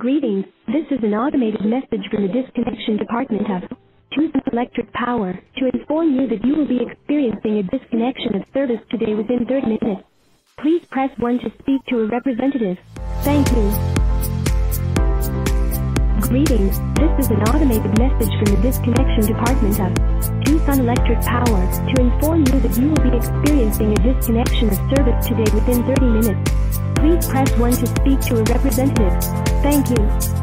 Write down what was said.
Greetings, this is an automated message from the disconnection department of Tucson Electric Power to inform you that you will be experiencing a disconnection of service today within 30 minutes. Please press 1 to speak to a representative. Thank you. Greetings, this is an automated message from the disconnection department of Tucson Electric Power to inform you that you will be experiencing a disconnection of service today within 30 minutes. Please press 1 to speak to a representative. Thank you.